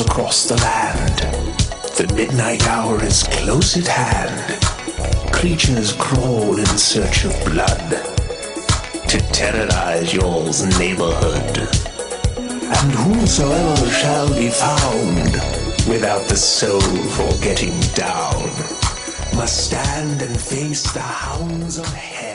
across the land. The midnight hour is close at hand. Creatures crawl in search of blood to terrorize y'all's neighborhood. And whosoever shall be found without the soul for getting down must stand and face the hounds of hell.